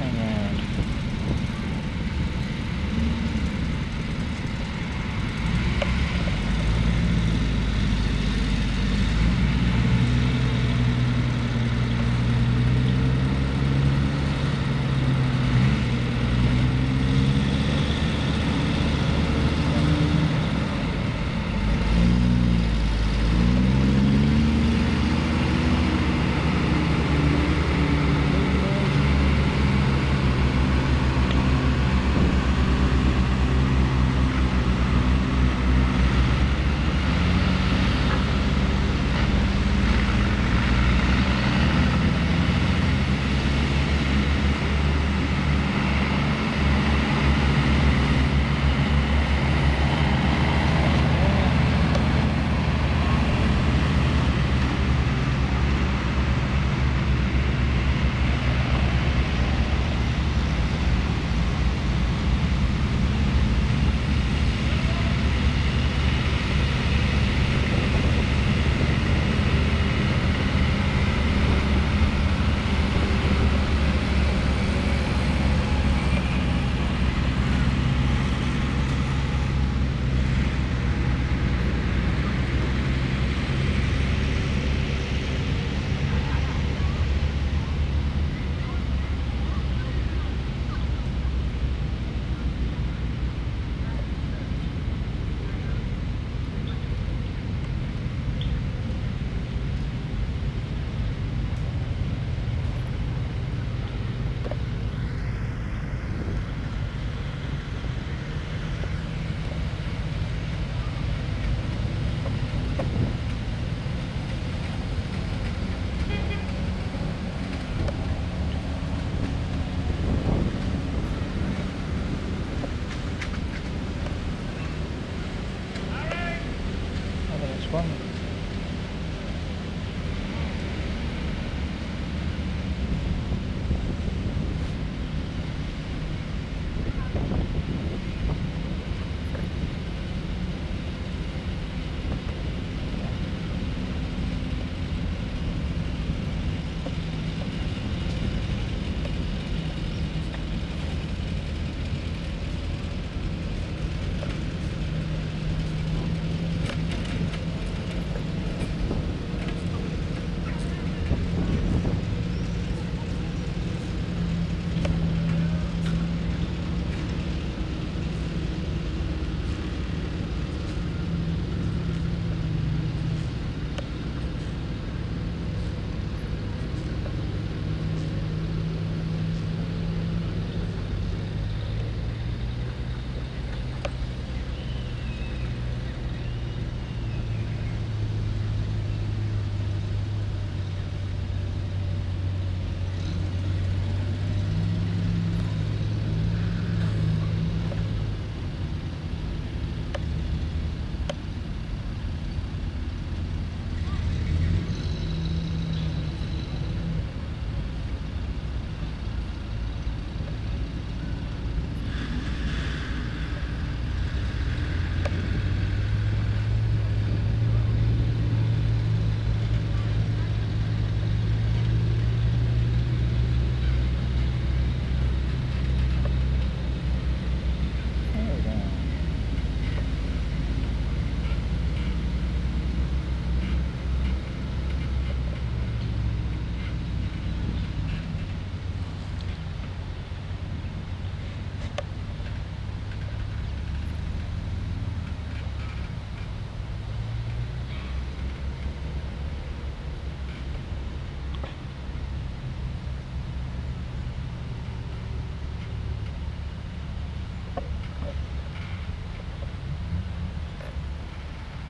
and mı?